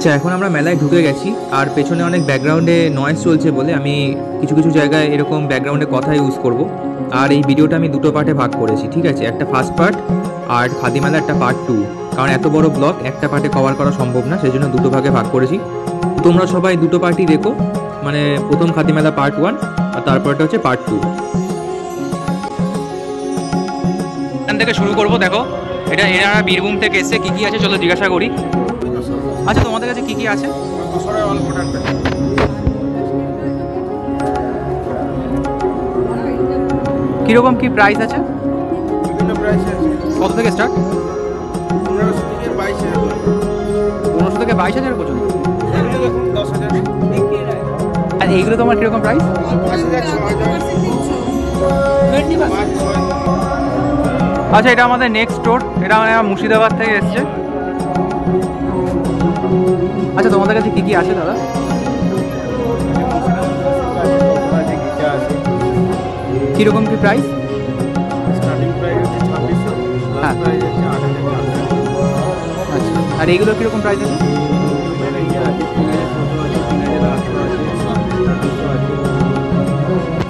আচ্ছা এখন আমরা মেলায় ঢুকে গেছি, আর পেছনে অনেক ব্যাকগ্রাউন্ডে নয়েজ চলছে বলে আমি কিছু কিছু জায়গায় এরকম ব্যাকগ্রাউন্ডে কথা ইউজ করব। আর এই ভিডিওটা আমি দুটো পার্টে ভাগ করেছি, ঠিক আছে? একটা ফার্স্ট পার্ট আর খাদি মেলা একটা পার্ট টু কারণ এত বড় ব্লগ একটা পার্টে কভার করা সম্ভব না সেই জন্য দুটো ভাগে ভাগ করেছি। তোমরা সবাই দুটো পার্টই দেখো মানে প্রথম খাদি মেলা পার্ট ওয়ান আর তারপরটা হচ্ছে পার্ট টু থেকে শুরু করব, দেখো। এটা এরা বীরভূম থেকে এসে কি কি আছে, চলো জিজ্ঞাসা করি। আচ্ছা তোমাদের কাছে কি কি আছে? কীরকম কি প্রাইস আছে? বিভিন্ন প্রাইসে আছে। কত থেকে স্টার্ট পনেরোশো থেকে বাইশ হাজার পনেরোশো থেকে বাইশ হাজার পর্যন্ত? দশ হাজার। আর এইগুলো তোমার কীরকম প্রাইস আচ্ছা এটা আমাদের নেক্সট স্টোর এটা মানে মুর্শিদাবাদ থেকে এসছে। আচ্ছা তোমাদের কাছে কি কি আছে দাদা? কীরকম কি প্রাইস হ্যাঁ। আচ্ছা আর এইগুলো কীরকম প্রাইস আছে?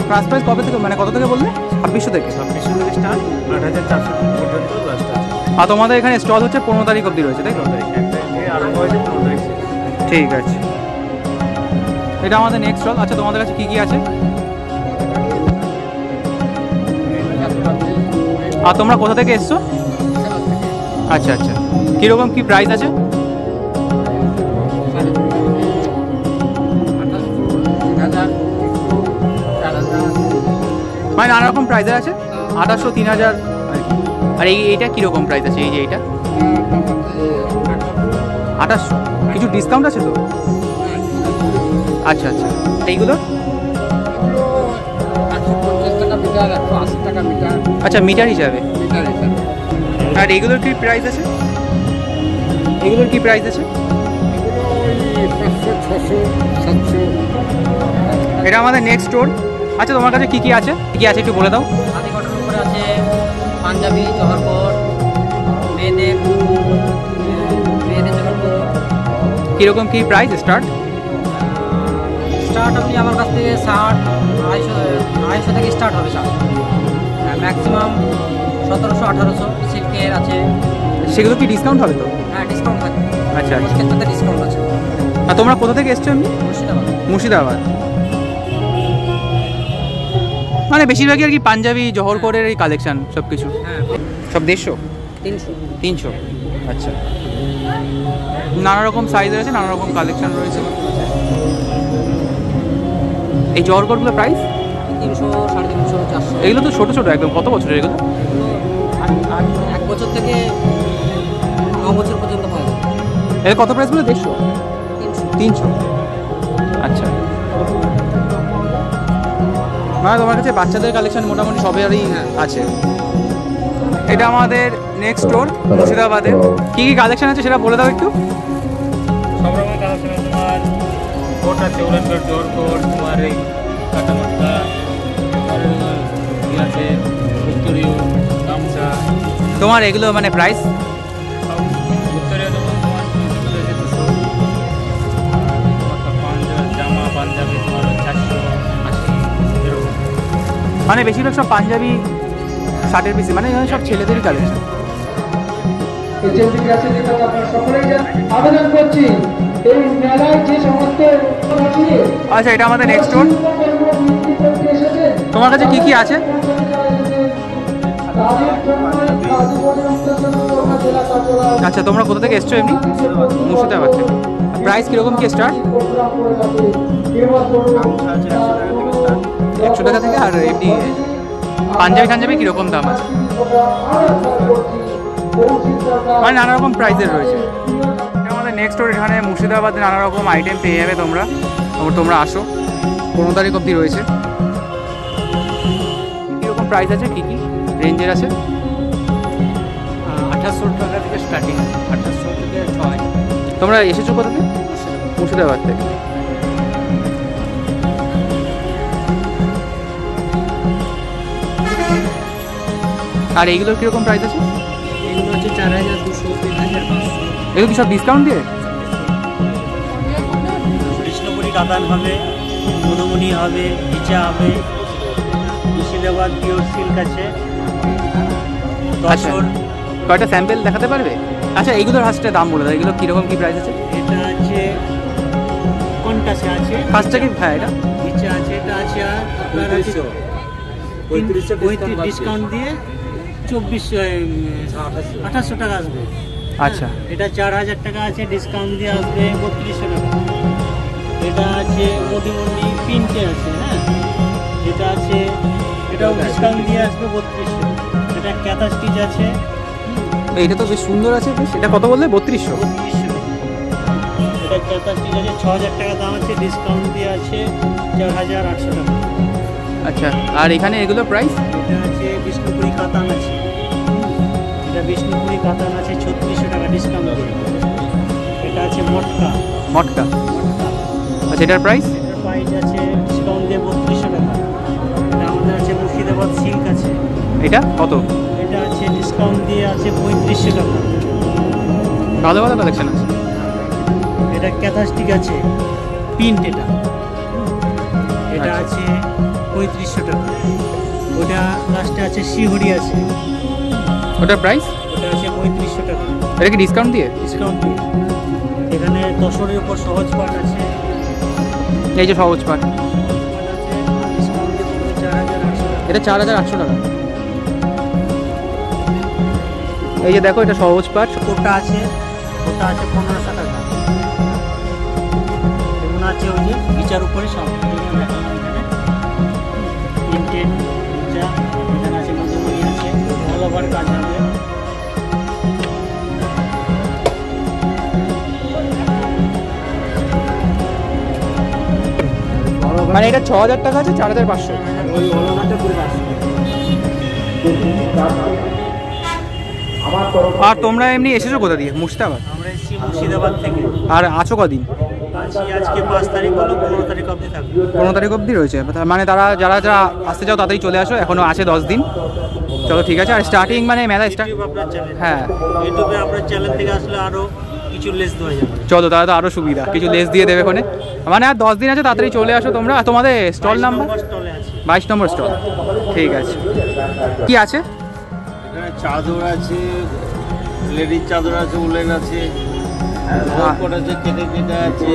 ফার্স্ট প্রাইস কবে থেকে মানে কত থেকে বললে? ছাব্বিশশো থেকে? ছাব্বিশশো থেকে স্টার্ট আট হাজার চারশো পর্যন্ত লাস্ট আছে। আর তোমাদের এখানে স্টল হচ্ছে পনেরো তারিখ অবধি রয়েছে তাই তো? তারিখ আরম্ভ হয়েছে পনেরো তারিখ। ঠিক আছে। এটা আমাদের নেক্সট স্টল আচ্ছা তোমাদের কাছে কি কি আছে? আর তোমরা কোথা থেকে এসছো? আচ্ছা আচ্ছা। কীরকম কি প্রাইস আছে? মানে নানা রকম প্রাইসের আছে? আঠাশশো তিন হাজার আর আর এই এইটা কীরকম প্রাইস আছে? এই যে এইটা? আঠাশশো কিছু ডিসকাউন্ট আছে তো? আচ্ছা আচ্ছা। এইগুলো? আচ্ছা মিটার হিসাবে। আর এগুলোর কি প্রাইস আছে? এগুলোর কি প্রাইস আছে? এটা আমাদের নেক্সট স্টোর আচ্ছা তোমার কাছে কি কি আছে? কি আছে একটু বলে দাও। আছে পাঞ্জাবি জহরকট মেয়েদের কীরকম কি প্রাইস স্টার্ট স্টার্ট আপনি আমার কাছ থেকে ষাট আড়াইশো আড়াইশো থেকে স্টার্ট হবে শার্ট ম্যাক্সিমাম সতেরোশো আঠারোশো সিল্কের আছে। সেগুলো কি ডিসকাউন্ট হবে তো? হ্যাঁ ডিসকাউন্ট থাকে আচ্ছা আচ্ছা। সাথে ডিসকাউন্ট আছে। আর তোমরা কোথা থেকে এসছো এমনি? মুর্শিদাবাদ। মুর্শিদাবাদ। মানে বেশিরভাগই আর কি পাঞ্জাবি জহরকরের এই কালেকশন সব কিছু হ্যাঁ। সব দেড়শো? তিনশো। তিনশো। আচ্ছা। নানা রকম সাইজের আছে নানা রকম কালেকশন রয়েছে। এই জহরকরগুলো প্রাইস তিনশো সাড়ে তিনশো চারশো। এগুলো তো ছোটো ছোটো একদম কত বছরের এগুলো? এক বছর থেকে ন বছর পর্যন্ত পাওয়া যায় এর কত প্রাইস বলে? দেড়শো? তিনশো। তিনশো? আচ্ছা। মানে তোমার কাছে বাচ্চাদের কালেকশন মোটামুটি সবেরই আছে। এটা আমাদের নেক্সট স্টোর মুর্শিদাবাদে। কী কী কালেকশন আছে সেটা বলে দাও একটু। সব রকমের কালেকশন আছে তোমার কোট আছে উলেন কোট জোর কোট তোমার এই কাটা মটকা তোমার আছে উত্তরীয় গামছা তোমার এগুলো মানে প্রাইস মানে বেশিরভাগ সব পাঞ্জাবি শার্টের পিসি মানে সব ছেলেদেরই কালেকশন আচ্ছা এটা আমাদের নেক্সট স্টোর তোমার কাছে কি কি আছে? আচ্ছা তোমরা কোথা থেকে এসছো এমনি? মুর্শিদাবাদ থেকে। প্রাইস কীরকম কি স্টার্ট একশো টাকা থেকে আর এমনি পাঞ্জাবি টাঞ্জাবি কীরকম দাম আছে? মানে নানা রকম প্রাইসের রয়েছে আমাদের নেক্সট স্টোর এখানে মুর্শিদাবাদে নানা রকম আইটেম পেয়ে যাবে তোমরা। তোমরা- তোমরা আসো। পনেরো তারিখ অবধি রয়েছে। কীরকম প্রাইস আছে কী কী? রেঞ্জের আছে? আঠাশশো টাকা থেকে স্টার্টিং আঠাশশো থেকে ছয়। তোমরা এসেছ কোথা থেকে? মুর্শিদাবাদ থেকে। আর এইগুলোর কীরকম প্রাইস আছে? চার হাজার দুশো তিন হাজার পাঁচশো। এগুলো কি সব ডিসকাউন্ট দিয়ে? কাতান হবে মধুমণি হবে ইচা হবে মুর্শিদাবাদ পিওর সিল্ক আছে। আচ্ছা তসর কয়টা স্যাম্পেল দেখাতে পারবে? আচ্ছা এইগুলোর ফার্স্টে দাম বলে দাও এগুলো কীরকম কী প্রাইস আছে? এটা আছে কোনটা সে আছে? ফার্স্টটা কি? হ্যাঁ এটা। ইচা আছে এটা আছে আর আপনার আছে পঁয়ত্রিশশো। ডিসকাউন্ট দিয়ে চব্বিশশো আঠাশশো টাকা আসবে। আচ্ছা। এটা চার হাজার টাকা আছে ডিসকাউন্ট দিয়ে আসবে বত্রিশশো টাকা। এটা আছে মোদিমন্ডি পিনটে আছে হ্যাঁ? এটা আছে এটাও ডিসকাউন্ট দিয়ে আসবে বত্রিশশো। এটা ক্যাথা স্টিচ আছে এইটা তো বেশ সুন্দর আছে বেশ। এটা কত বললে? বত্রিশশো? বত্রিশশো। এটা ক্যাথা স্টিচ আছে ছ হাজার টাকা দাম আছে ডিসকাউন্ট দিয়ে আছে চার হাজার আটশো টাকা। আচ্ছা আর এখানে এগুলো প্রাইস এটা আছে বিষ্ণুপুরি কাতান এটা বিষ্ণুপুরি আছে ছত্রিশশো টাকা ডিসকাউন্ট দিয়ে এটা আছে মটকা। মটকা। আচ্ছা এটার প্রাইস এটার প্রাইস আছে ডিসকাউন্ট দিয়ে বত্রিশশো টাকা। এটা আমাদের আছে মুর্শিদাবাদ সিল্ক আছে। এটা? কত? এটা আছে ডিসকাউন্ট দিয়ে আছে পঁয়ত্রিশশো টাকা। ভালো ভালো কালেকশন আছে? এটা ক্যাথাস্টিক আছে। প্রিন্ট এটা। এটা আচ্ছা। আছে পঁয়ত্রিশশো টাকা। ওটা লাস্টে আছে শিহুরি আছে। ওটার প্রাইস পঁয়ত্রিশশো টাকা। এটা কি ডিসকাউন্ট দিয়ে? ডিসকাউন্ট দিয়ে। এখানে দশরের উপর সহজ পাট আছে। এই যে সহজ টাকা এটা চার হাজার আটশো টাকা। এই যে দেখো এটা সহজ পাট কোটা আছে কোটা আছে পনেরোশো টাকা। এমন আছে ওই যে বিচার উপরে সব। মানে এটা ছ হাজার টাকা আছে চার হাজার পাঁচশো। আর তোমরা এমনি এসেছ কোথা দিয়ে? মুর্শিদাবাদ? আমরা এসেছি মুর্শিদাবাদ থেকে। আর আছো কদিন? আজকে পাঁচ তারিখ হলো পনেরো তারিখ অবধি থাকবে। পনেরো তারিখ অবধি রয়েছে। মানে তারা যারা যারা আসতে চাও তাড়াতাড়ি চলে আসো এখনও আছে দশ দিন। চলো ঠিক আছে আর স্টার্টিং মানে মেলা স্টার্ট হ্যাঁ। ইউটিউবে আপনার চ্যানেল থেকে আসলে আরও কিছু লেস দেওয়া যাবে চলো তাহলে তো আরও সুবিধা। কিছু লেস দিয়ে দেবে ওখানে মানে আর দশ দিন আছে তাড়াতাড়ি চলে আসো তোমরা। আর তোমাদের স্টল নাম্বার আছে। বাইশ নম্বর স্টল ঠিক আছে। কি আছে? চাদর আছে লেডিস চাদর আছে উলেন আছে কোট আছে কেটে কেটে আছে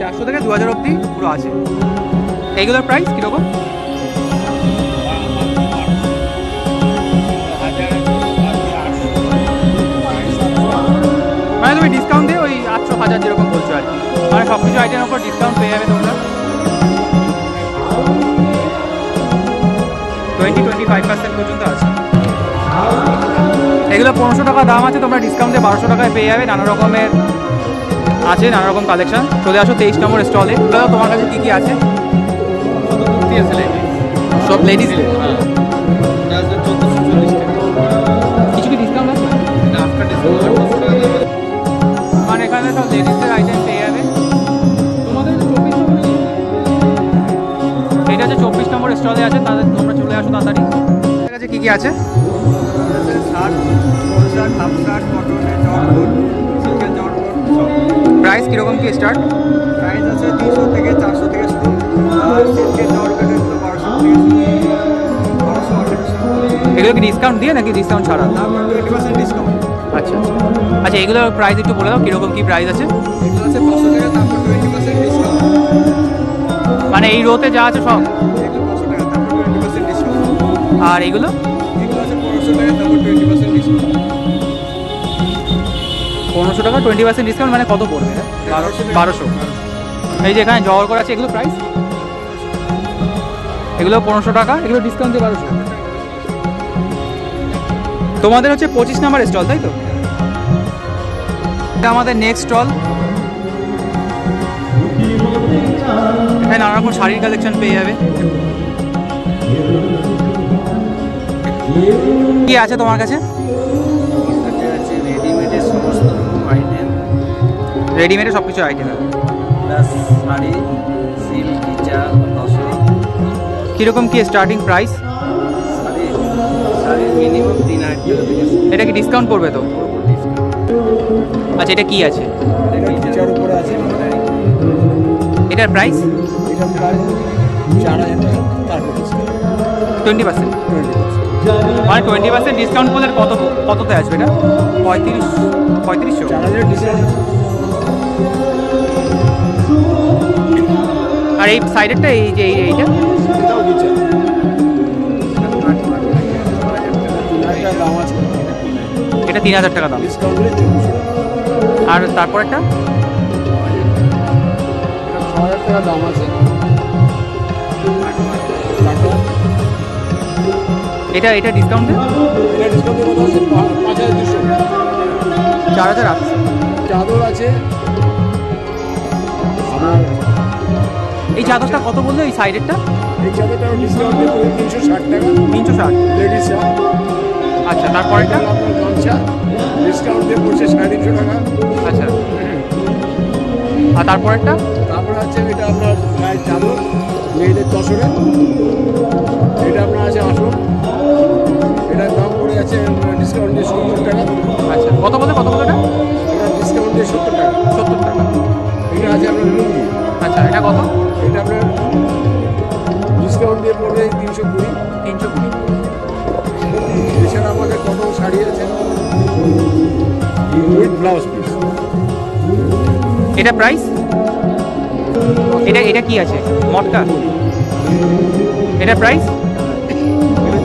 চারশো থেকে দু হাজার অবধি পুরো আছে। এইগুলোর প্রাইস কীরকম? ডিসকাউন্ট দিয়ে ওই আটশো হাজার যেরকম বলছো আর কি। মানে সব কিছু আইটেমের উপর ডিসকাউন্ট পেয়ে যাবে তোমরা। টোয়েন্টি টোয়েন্টি ফাইভ পার্সেন্ট পর্যন্ত আছে। এগুলো পনেরোশো টাকা দাম আছে তোমরা ডিসকাউন্টে বারোশো টাকায় পেয়ে যাবে। নানা রকমের আছে নানা রকম কালেকশন চলে আসো তেইশ নম্বর স্টলে দাদা তোমার কাছে কী কী আছে? সব লেডিস লেডিসের আইটেম পেয়ে যাবে তোমাদের চব্বিশ নম্বর এটা হচ্ছে চব্বিশ নম্বর স্টলে আছে তাদের তোমরা চলে আসো তাড়াতাড়ি। কাছে কী কী আছে? প্রাইস কীরকম কি স্টার্ট প্রাইস আছে তিনশো থেকে চারশো থেকে শুরু। এগুলো কি ডিসকাউন্ট দিয়ে নাকি ডিসকাউন্ট ছাড়া? টোয়েন্টি পার্সেন্ট ডিসকাউন্ট আচ্ছা আচ্ছা। এগুলোর প্রাইস একটু বলে দাও, কীরকম, কী প্রাইস আছে? মানে এই রোতে যা আছে সব? আর এগুলো? পনেরোশো টাকা টোয়েন্টি পার্সেন্ট ডিসকাউন্ট মানে কত পড়বে? বারোশো। বারোশো এই যে এখানে জহর করা আছে, এগুলো প্রাইস এগুলো পনেরোশো টাকা, এগুলো ডিসকাউন্ট দিয়ে বারোশো। তোমাদের হচ্ছে পঁচিশ নাম্বার স্টল তাই তো? এটা আমাদের নেক্সট স্টল এখানে নানা রকম শাড়ির কালেকশন পেয়ে যাবে। কি আছে তোমার কাছে? রেডিমেডে সব কিছু আইটেম কীরকম কি স্টার্টিং প্রাইস মিনিমাম তিন হাজার। এটা কি ডিসকাউন্ট পড়বে তো? আচ্ছা এটা কি আছে? এটার প্রাইস টোয়েন্টি পার্সেন্ট মানে টোয়েন্টি পার্সেন্ট ডিসকাউন্ট করলে কত কততে আসবে এটা? পঁয়ত্রিশ পঁয়ত্রিশশো? আর এই সাইডেরটা এই যে এই- এইটা? তিন হাজার টাকা দাম। আর তারপর একটা? টাকা দাম আছে এটা এটা ডিসকাউন্ট চার হাজার আটশো। চাদর আছে আপনার এই চাদরটা কত বলল? এই সাইডেরটা এই চাদরটা ডিসকাউন্ট তিনশো ষাট টাকা। তিনশো ষাট। লেডিস আচ্ছা তারপরেরটা? আপনার গামছা ডিসকাউন্ট দিয়ে পড়ছে সাড়ে তিনশো টাকা। আচ্ছা। আর তারপরেরটা? তারপরে আছে এটা আপনার গায়ের চাদর মেয়েদের তসরে এটা আপনার আছে আসন এটার দাম পড়ে আছে ডিসকাউন্ট দিয়ে সত্তর টাকা। আচ্ছা কত বলে কত বলে এটা? এটা ডিসকাউন্ট দিয়ে সত্তর টাকা। সত্তর টাকা। এটা আছে আপনার লুঙ্গি। আচ্ছা এটা কত? এটা আপনার ডিসকাউন্ট দিয়ে পড়বে তিনশো কুড়ি। তিনশো কুড়ি। উইথ ব্লাউজ পিস এটা প্রাইস এটা এটা কি আছে মটকা এটা প্রাইস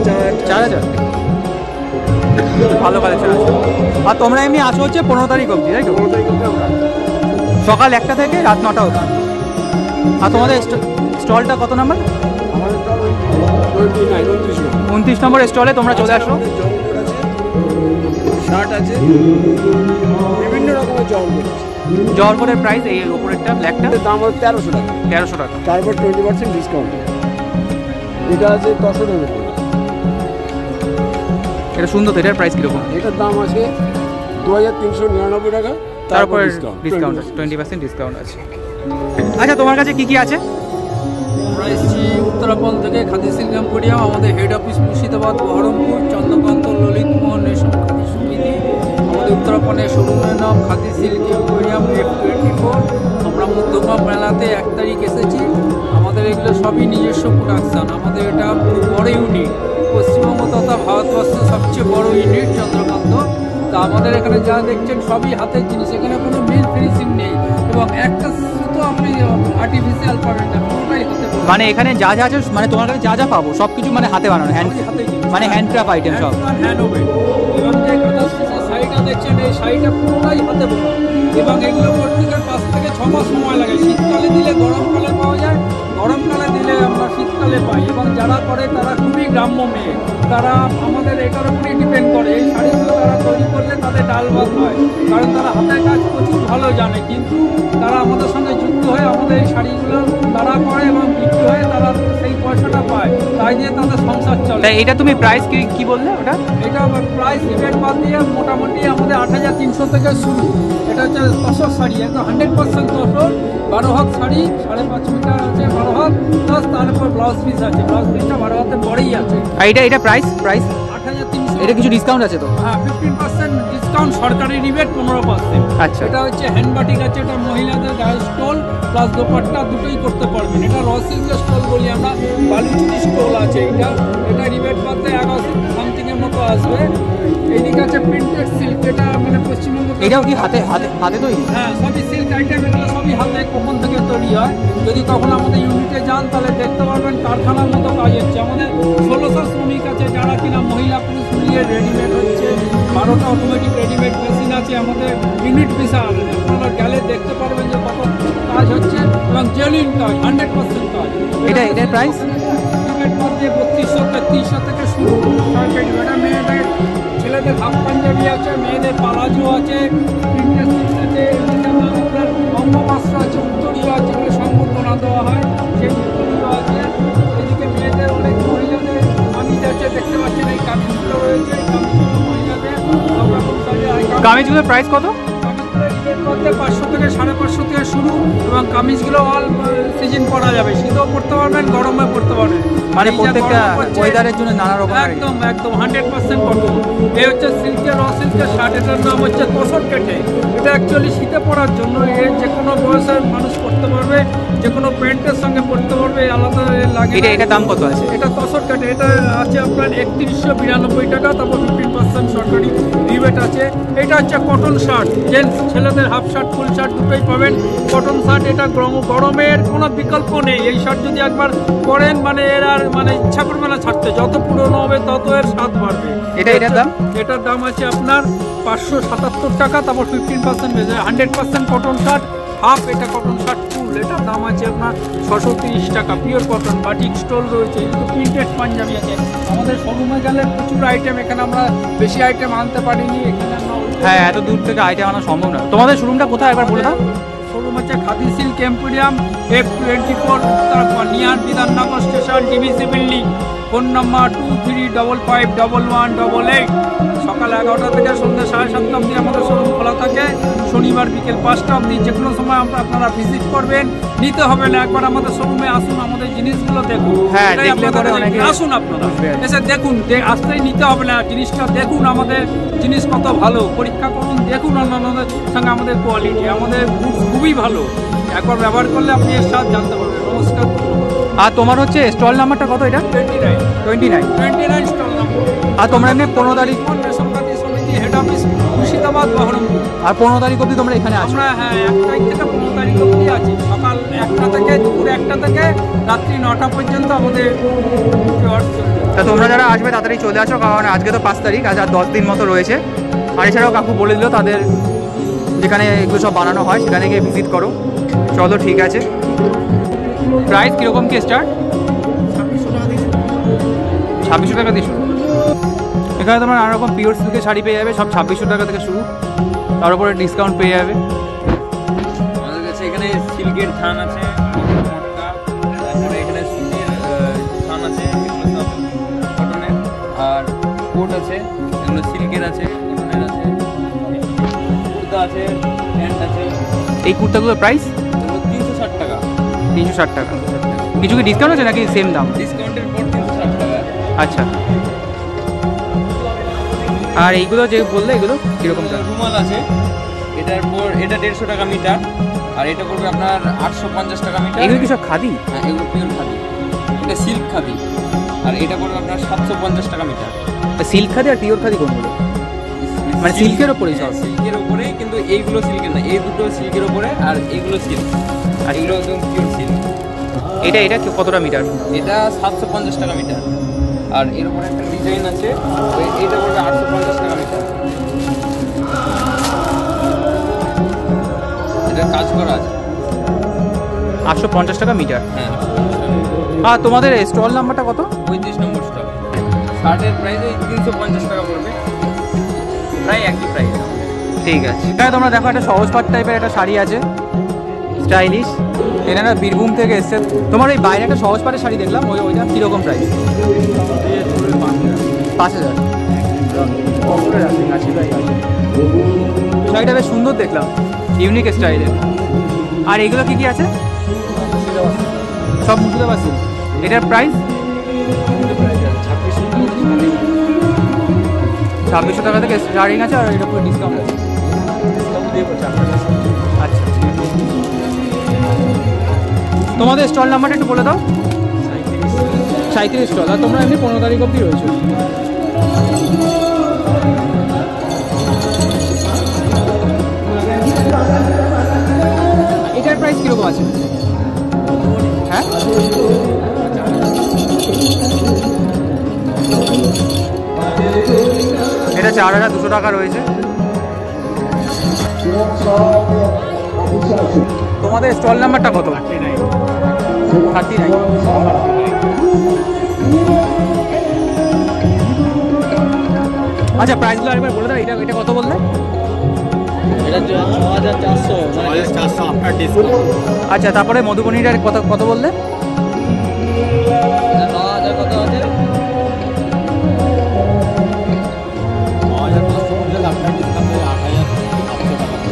চার হাজার চার হাজার ভালো কালেকশন আছে আর তোমরা এমনি আসো হচ্ছে পনেরো তারিখ অবধি তাই তো পনেরো তারিখ অবধি আমরা সকাল একটা থেকে রাত নটা অবধি আর তোমাদের স্টলটা কত নাম্বার উনত্রিশ নম্বর স্টলে তোমরা চলে আসো শার্ট আছে। বিভিন্ন রকমের আছে জলকরের প্রাইস এই ওপরেরটা ব্ল্যাকটা দাম হচ্ছে তেরোশো টাকা। তেরোশো টাকা। তারপর টোয়েন্টি পার্সেন্ট ডিসকাউন্ট এটা আছে দশটার উপর এটা সুন্দর তো এটার প্রাইস কীরকম? এটার দাম আছে দু হাজার তিনশো নিরানব্বই টাকা তারপর ডিসকাউন্ট আছে টোয়েন্টি পার্সেন্ট ডিসকাউন্ট আছে। আচ্ছা তোমার কাছে কি কি আছে? আমরা এসেছি উত্তরাপল থেকে খাদি সিল্ক এম্পোরিয়াম আমাদের হেড অফিস মুর্শিদাবাদ বহরমপুর চন্দ্রকান্ত ললিত মোহন রেশম খাদি সমিতি উত্তরাপণের শোরুমের নাম khadi silk emporium F twenty four আমরা মধ্যমা মেলাতে এক তারিখ এসেছি। আমাদের এগুলো সবই নিজস্ব প্রোডাকশান আমাদের এটা বড় ইউনিট পশ্চিমবঙ্গ তথা ভারতবর্ষের সবচেয়ে বড় ইউনিট চন্দ্রকান্ত। তা আমাদের এখানে যা দেখছেন সবই হাতের জিনিস। এখানে কোনো মিল ফিনিশিং নেই। এবং একটা সুতো আপনি আর্টিফিশিয়াল পাবেন না হাতে বানানো। মানে এখানে যা যা আছে মানে তোমার কাছে যা যা পাবো সব কিছু মানে হাতে বানানো হ্যান্ড মানে হ্যান্ডক্রাফট আইটেম সব। হ্যান্ডওমেড এবং দেখছেন এই শাড়িটা পুরোটাই হাতে বোনা। এবং এগুলো পত্রিকার পাঁচ থেকে ছ মাস সময় লাগে। শীতকালে দিলে গরমকালে পাওয়া যায়, গরমকালে আমরা পাই এবং যারা করে তারা খুবই গ্রাম্য মেয়ে। তারা আমাদের এটার উপরেই ডিপেন্ড করে। এই শাড়িগুলো তারা তৈরি করলে তাদের ডাল ভাত হয়। কারণ তারা হাতের কাজ প্রচুর ভালো জানে। কিন্তু তারা আমাদের সঙ্গে যুক্ত হয়ে আমাদের এই শাড়িগুলো তারা করে এবং বিক্রি হয়ে তারা সেই পয়সাটা পায়। তাই দিয়ে তাদের সংসার চলে। এটা তুমি প্রাইস কি কি বললে ওটা? এটা প্রাইস রিবেট বাদ দিয়ে মোটামুটি আমাদের আট হাজার তিনশো থেকে শুরু। এটা হচ্ছে তসর শাড়ি একদম হান্ড্রেড পার্সেন্ট তসর। বারো হাত শাড়ি সাড়ে পাঁচ মিটার আছে বারো হাত প্লাস তার উপর ব্লাউজ পিস আছে। ব্লাউজ পিসটা বারো হাতের পরেই আছে। আর এটা এটা প্রাইস প্রাইস আট হাজার তিনশো। এটা কিছু ডিসকাউন্ট আছে তো? হ্যাঁ ফিফটিন পার্সেন্ট ডিসকাউন্ট সরকারি রিবেট পনেরো পার্সেন্ট আচ্ছা। এটা হচ্ছে হ্যান্ড বাটিক আছে এটা মহিলাদের গায়ের স্টল প্লাস দোপাট্টা দুটোই করতে পারবেন। এটা র সিল্কের স্টল বলি আমরা বালুচুরি স্টল আছে এটা। এটা রিবেট বাদে এগারো সামথিং এর মতো আসবে। এইদিকে আছে প্রিন্টেড সিল্ক এটা মানে পশ্চিমবঙ্গ এটাও কি হাতে হাতে হাতে তৈরি? হ্যাঁ সবই সিল্ক আইটেম এগুলো সবই হাতে কখন থেকে তৈরি হয়? যদি কখন আমাদের ইউনিটে যান তাহলে দেখতে পারবেন কারখানার মতো কাজ হচ্ছে। আমাদের ষোলোশো শ্রমিক আছে যারা কিনা মহিলা পুরুষ মিলিয়ে রেডিমেড হচ্ছে। বারোটা অটোমেটিক রেডিমেড মেশিন আছে আমাদের। ইউনিট বিশাল। আপনারা গেলে দেখতে পারবেন যে কত কাজ হচ্ছে এবং জেনুইন কাজ হান্ড্রেড পার্সেন্ট কাজ। এটা- এটার মধ্যে বত্রিশশো তেত্রিশশো থেকে শুরু। মেয়েদের ছেলেদের হাফ পাঞ্জাবি আছে মেয়েদের পালাজো আছে আছে আপনার অঙ্গবস্ত্র আছে উত্তরীয় আছে এগুলো সম্বর্ধনা দেওয়া হয় সেই উত্তরীয় আছে। এদিকে মেয়েদের অনেক মহিলাদের কামিজ আছে দেখতে পাচ্ছেন এই কামিজগুলো রয়েছে এই কামিজগুলো মহিলাদের কামিজগুলোর প্রাইস কত? করতে পাঁচশো থেকে সাড়ে পাঁচশো থেকে শুরু এবং কামিজগুলো অল সিজন পরা যাবে। শীতেও পড়তে পারবেন গরমে পড়তে পারবেন। মানে প্রত্যেকটা ওয়েদারের জন্য নানা রকম একদম একদম হান্ড্রেড পার্সেন্ট কটন এই হচ্ছে সিল্কের র সিল্কের শার্ট এটার নাম হচ্ছে তোষর কেটে। এটা অ্যাকচুয়ালি শীতে পরার জন্য এ যে কোনো বয়সের মানুষ পরতে পারবে যে কোনো প্যান্টের সঙ্গে পরতে পারবে আলাদা লাগে এটা এটা দাম কত আছে? এটা তসর কেটে এটা আছে আপনার একত্রিশশো বিরানব্বই টাকা তারপর ফিফটিন পার্সেন্ট সরকারি রিবেট আছে। এটা হচ্ছে কটন শার্ট জেন্টস ছেলেদের হাফ শার্ট ফুল শার্ট দুটোই পাবেন। কটন শার্ট এটা গরম- গরমের কোনো বিকল্প নেই। এই শার্ট যদি একবার পরেন মানে এর আর মানে ইচ্ছা করবে না ছাড়তে যত পুরনো হবে তত এর স্বাদ বাড়বে। এটা- এটার দাম? এটার দাম আছে আপনার পাঁচশো সাতাত্তর টাকা তারপর fifteen percent hundred percent cotton shirt half এটা কটন শার্ট ফুল এটার দাম আছে আপনার ছশো তিরিশ টাকা পিওর কটন বাটিক স্টোল রয়েছে কিন্তু প্রিন্টেড পাঞ্জাবি আছে। আমাদের শোরুমে গেলে প্রচুর আইটেম এখানে আমরা বেশি আইটেম আনতে পারিনি এখানে হ্যাঁ এত দূর থেকে আইটেম আনা সম্ভব না। তোমাদের শোরুমটা কোথায় একবার বলে দাও। শোরুম হচ্ছে khadi silk emporium F twenty four তারপর near Bidhannagar station DBC building. Phone number two three double five double one double eight সকাল এগারোটা থেকে সন্ধ্যে সাড়ে সাতটা অবধি আমাদের শোরুম খোলা থাকে। শনিবার বিকেল পাঁচটা অবধি যে কোনো সময় আমরা আপনারা ভিজিট করবেন। নিতে হবে না একবার আমাদের শোরুমে আসুন আমাদের জিনিসগুলো দেখুন। হ্যাঁ, আসুন আপনারা। এসে দেখুন আসতেই নিতে হবে না জিনিসটা দেখুন আমাদের জিনিস কত ভালো। পরীক্ষা করুন দেখুন অন্যান্যদের সঙ্গে আমাদের কোয়ালিটি আমাদের খুবই ভালো। একবার ব্যবহার করলে আপনি এর স্বাদ জানতে পারবেন। নমস্কার। আর তোমার হচ্ছে স্টল নাম্বারটা কত এটা? Twenty nine twenty nine twenty nine stall number আর তোমরা এমনি পনেরো তারিখ সংক্রান্তি সমিতি হেড অফিস মুর্শিদাবাদ বহরমপুর। আর পনেরো তারিখ অবধি তোমরা এখানে আসো আমরা হ্যাঁ এক তারিখ থেকে পনেরো তারিখ অবধি আছি। সকাল একটা থেকে দুপুর একটা থেকে রাত্রি নটা পর্যন্ত আমাদের তা তোমরা যারা আসবে তাড়াতাড়ি চলে আসো কারণ আজকে তো পাঁচ তারিখ আজ আর দশ দিন মতো রয়েছে। আর এছাড়াও কাকু বলে দিল তাদের যেখানে এগুলো সব বানানো হয় সেখানে গিয়ে ভিজিট করো। চলো, ঠিক আছে। প্রাইস কীরকম কি স্টার্ট ছাব্বিশশো টাকা দিয়ে শুরু এখানে তোমার নানা রকম পিওর সিল্কের শাড়ি পেয়ে যাবে, সব ছাব্বিশশো টাকা থেকে শুরু। তার উপরে ডিসকাউন্ট পেয়ে যাবে। আমাদের কাছে এখানে সিল্কের থান আছে এখানে থান আছে কটনের আর কোট আছে সিল্কের আছে কটনের আছে। আছে এই কুর্তাগুলোর প্রাইস তিনশো ষাট টাকা। তিনশো ষাট টাকা। কিছু কি ডিসকাউন্ট আছে নাকি সেম দাম? ডিসকাউন্টের পর তিনশো ষাট টাকা। আচ্ছা। আর এইগুলো যে বললে এগুলো কীরকম রুমাল আছে। এটার পর এটা দেড়শো টাকা মিটার। আর এটা পড়বে আপনার আটশো পঞ্চাশ টাকা মিটার। এগুলো কি সব খাদি? হ্যাঁ এগুলো পিওর খাদি। এটা সিল্ক খাদি। আর এটা পড়বে আপনার সাতশো পঞ্চাশ টাকা মিটার। সিল্ক খাদি আর পিওর খাদি কোনগুলো? মানে সিল্কের ওপরেই সব। সিল্কের ওপরে কিন্তু এইগুলো সিল্কের না। এই দুটো সিল্কের ওপরে আর এইগুলো সিল্ক আর এগুলো একদম পিওর সিল্ক এটা এটা কতটা মিটার এটা সাতশো পঞ্চাশ টাকা মিটার আর এর উপরে একটা ডিজাইন আছে ওই এটা পড়বে আটশো পঞ্চাশ টাকা মিটার এটা কাজ করা আছে। আটশো পঞ্চাশ টাকা মিটার হ্যাঁ আর তোমাদের স্টল নাম্বারটা কত? পঁয়ত্রিশ নম্বর স্টক শার্টের প্রাইস ওই তিনশো পঞ্চাশ টাকা পড়বে। প্রায় একই প্রাইস ঠিক আছে। এখানে তোমরা দেখো একটা সহজ পাট টাইপের একটা শাড়ি আছে। স্টাইলিশ এনারা বীরভূম থেকে এসছে। তোমার ওই বাইরে একটা সহজ পাটের শাড়ি দেখলাম, ওই ওইটা কীরকম প্রাইস পাঁচ হাজার। শাড়িটা বেশ সুন্দর দেখলাম ইউনিক স্টাইলের আর এগুলো কি কি আছে? সব মুর্শিদাবাদ সিল্ক এটার প্রাইস ছাব্বিশশো টাকা থেকে স্টার্টিং আছে আর এটার উপরে ডিসকাউন্ট আছে। আচ্ছা তোমাদের স্টল নাম্বারটা একটু বলে দাও। সাঁত্রিশ স্টল আর তোমরা এমনি পনেরো তারিখ অবধি রয়েছো। এটার প্রাইস কীরকম আছে? হ্যাঁ? এটা চার হাজার দুশো টাকা রয়েছে। তোমাদের স্টল নাম্বারটা কত? থার্টি নাইন আচ্ছা প্রাইসগুলো আরেকবার বলে দাও এটা এটা কত বললে? আচ্ছা তারপরে মধুবনীটার কত কত বললে?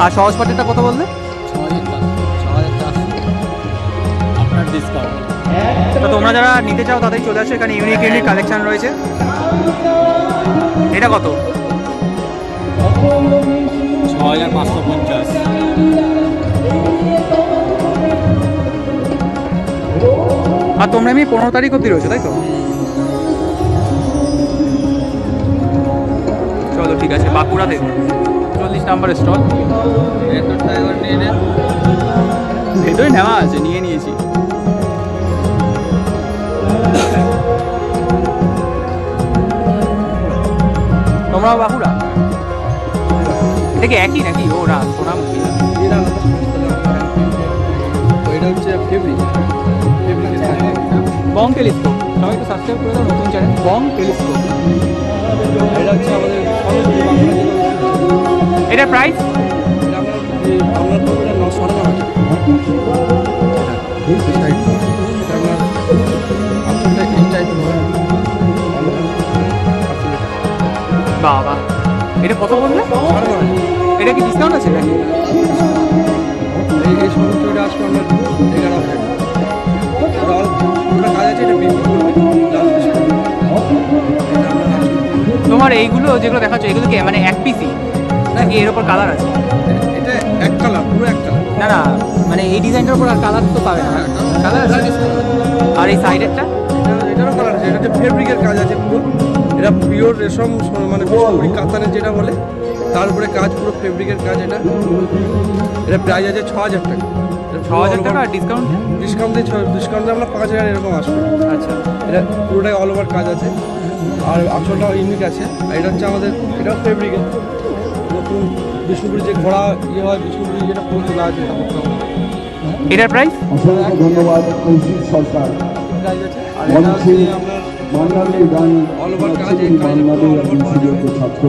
আর সহজ পাটেরটা কত বললে? তো তোমরা যারা নিতে চাও তাদের চলে আসো। এখানে ইউনিক ইউনিক কালেকশন রয়েছে। এটা কত? ছ হাজার পাঁচশো পঞ্চাশ। আর তোমরা এমনি পনেরো তারিখ অব্দি রয়েছে তাই তো? চলো ঠিক আছে বাঁকুড়াতে। চল্লিশ নাম্বার স্টল। ভেতরে নেওয়া আছে নিয়ে নিয়েছি। তোমরাও বাঁকুড়া? এটা কি একই নাকি? ও না সোনামুখী। এটা হচ্ছে ফেব্রিক বং টেলিস্কোপ। সবাই তো সাবস্ক্রাইব করে দাও নতুন চ্যানেল বং টেলিস্কোপ। এটা হচ্ছে আমাদের প্রাইস এটা হয় বাবা, এটা কত বললে? এটা কি ডিসকাউন্ট আছে নাকি? এই এগারো হাজার কাজ আছে এটা তোমার এইগুলো যেগুলো দেখাচ্ছ, এগুলো কি মানে এক পিসি নাকি এর উপর কালার আছে? এটা এক কালার পুরো এক কালার না না মানে এই ডিজাইনটার উপর আর কালার তো পাবে না। কালার আছে। আর এই সাইডেরটা এটা এটারও কালার আছে। এটাতে ফেব্রিকের কাজ আছে পুরো। এটা পিওর রেশম মানে বিষ্ণুপুরি কাতানের যেটা বলে তার উপরে কাজ পুরো ফেব্রিকের কাজ এটা। এটা প্রাইস আছে ছ হাজার টাকা। ছ হাজার টাকা ডিসকাউন্ট ডিসকাউন্ট দিয়ে ডিসকাউন্ট আমরা পাঁচ হাজার এরকম আসবে। আচ্ছা। এটা পুরোটাই অল ওভার কাজ আছে। আর আসলটাও ইউনিক আছে। আর এটা হচ্ছে আমাদের এটাও ফেব্রিকের নতুন বিষ্ণুপুরি যে ঘোড়া ইয়ে হয় বিষ্ণুপুরি যেটা ফুল তোলা আছে এটার প্রাইস অসংখ্য ধন্যবাদ কৌশিক সরকার। আর এটা হচ্ছে আপনার বাঙালির গান over একজন সুযোগ্য ছাত্র।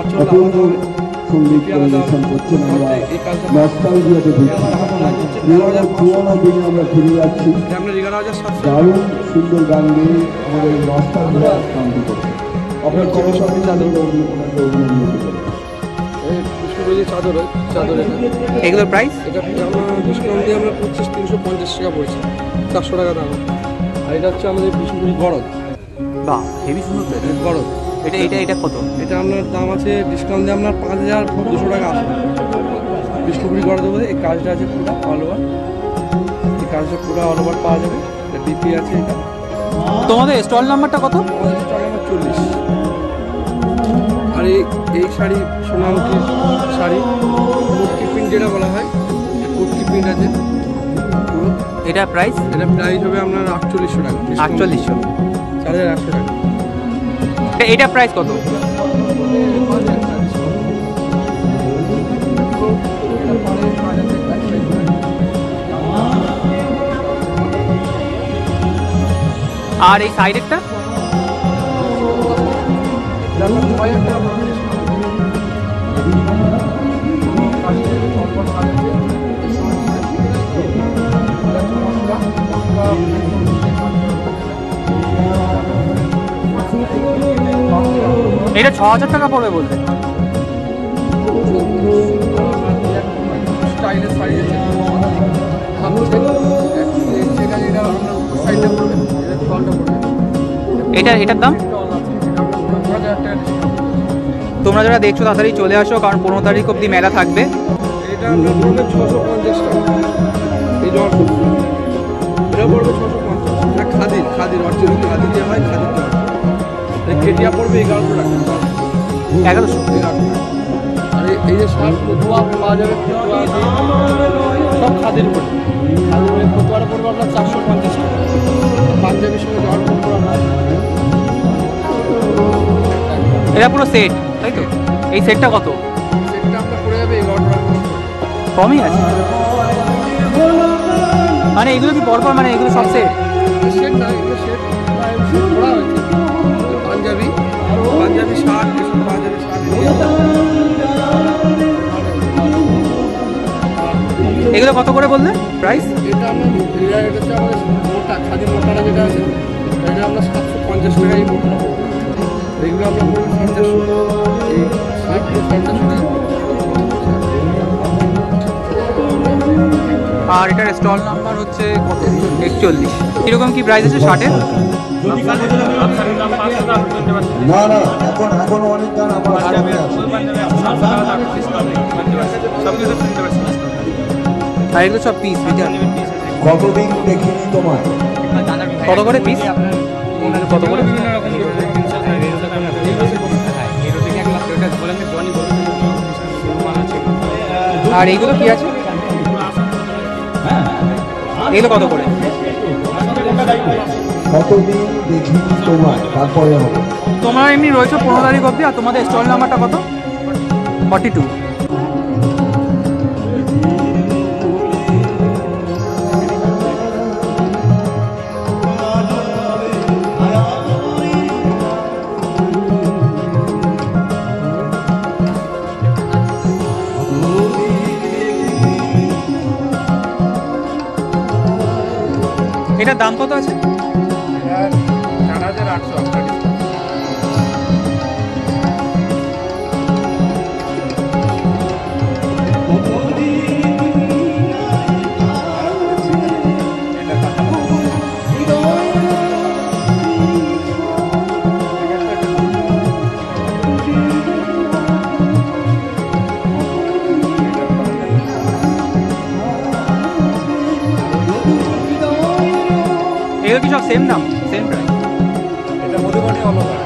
আচল অপূর্ব সংগীত পরিবেশন করছেন আমরা। নস্টালজিয়াতে ঘুরছি পুরোনো পুরোনো দিনে আমরা ফিরে যাচ্ছি। এগারো হাজার সাতশো। দারুণ সুন্দর গান গেয়ে আমাদের নস্টালজিয়া ক্রান্তি করছে আপনার কর্মসঙ্গে চাদর ওনাকে অভিনন্দন করি যে চাদর চাদর এটা। এগুলোর প্রাইস এটা আমরা ডিসকাউন্ট দিয়ে আমরা পঁচিশ তিনশো পঞ্চাশ টাকা পড়েছি। চারশো টাকা দাম। আর এটা হচ্ছে আমাদের বিষ্ণুপুরি গরদ বাহ হেভি সুন্দর। গরদ এটা। এটা এটা কত? এটা আপনার দাম আছে ডিসকাউন্ট দিয়ে আপনার পাঁচ হাজার দুশো টাকা আসবে। বিষ্ণুপুরি গড়ে দেবো এই কাজটা আছে পুরো অল ওভার এই কাজটা পুরো অল ওভার পাওয়া যাবে। এটা ডিপি আছে এটা। তোমাদের স্টল নাম্বারটা কত? স্টক আমার চল্লিশ। এই এই শাড়ি সোনামুখী শাড়ি কুর্তি প্রিন্ট যেটা বলা হয় কুর্তি প্রিন্ট আছে। পুরো। এটা প্রাইস এটা প্রাইস হবে আপনার আটচল্লিশশো টাকা। আটচল্লিশশো। চার হাজার একশো টাকা। এটা প্রাইস কত? আর এই সাইডেরটা এটা ছ হাজার টাকা পড়বে বলতে। এটা এটার দাম? তোমরা যারা দেখছ তাড়াতাড়ি চলে আসো কারণ পনেরো তারিখ অবধি মেলা থাকবে। এটা ছশো পঞ্চাশ টাকা। এই জল এটা পড়বে ছশো পঞ্চাশ। খাদির খাদির অরিজিনাল খাদি যে হয় খাদির এটা পড়বে এগারোশো টাকা। এগারোশো এগারোশো আর এই- যে শার্ট ফতুয়া পাওয়া যাবে সব খাদির পড়বে খাদির পড়বে ফতুয়াটা পড়বে আপনার চারশো পঞ্চাশ টাকা। পাঞ্জাবির সঙ্গে জল পড়বে আপনার এটা পুরো সেট তাই তো? এই সেটটা কত? সেটটা আপনার পড়ে যাবে এগারোশো টাকা। কমই আছে। মানে এগুলো কি পরপর মানে এগুলো সব সেট সেট না এগুলো সেট এসব এগুলো কত করে বললে? প্রাইস এটা আমরা এটা এটা হচ্ছে আমাদের মোটা খাদি মোটাটা যেটা আছে এটা আমরা সাতশো পঞ্চাশ টাকা এই মোটাটা এগুলো আমরা এই পড়বে। আর এটার স্টল নাম্বার হচ্ছে কত? একচল্লিশ। কীরকম কি প্রাইস আছে ষাটের? না না এখন এখন অনেক গান আমার আছে। আর এগুলো সব পিস কতদিন দেখিনি তোমায়? কত করে পিস কত করে? আর এইগুলো কি আছে? এগুলো কত করে? কতদিন দেখিনি তোমায়? তারপরে হবে। তোমার এমনি রয়েছে পনেরো তারিখ অবধি, আর তোমাদের স্টল নাম্বারটা কত? ফর্টি টু এটার দাম কত আছে? সেম দাম সেম প্রাইস এটা মধুবনী অলঙ্কার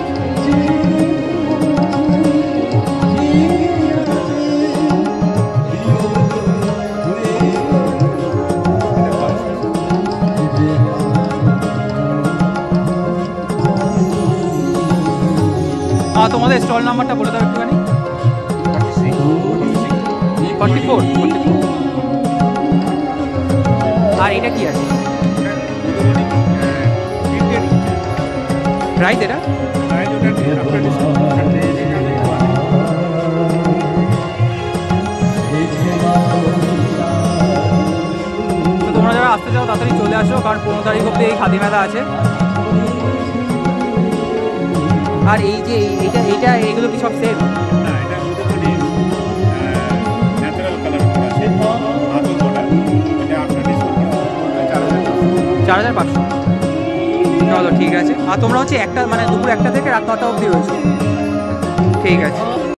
তোমাদের স্টল নাম্বারটা বলে দাও একটুখানি। ফর্টি ফোর ফোর আর এটা কি আছে? প্রাইস এটা তো তোমরা যারা আসতে চাও তাড়াতাড়ি চলে আসো কারণ পনেরো তারিখ অব্দি এই খাদি মেলা আছে। আর এই যে এই- এইটা এইটা এগুলো কি সব সেম চার হাজার পাঁচশো। চলো ঠিক আছে। আর তোমরা হচ্ছে একটা মানে দুপুর একটা থেকে রাত নটা অবধি রয়েছে। ঠিক আছে।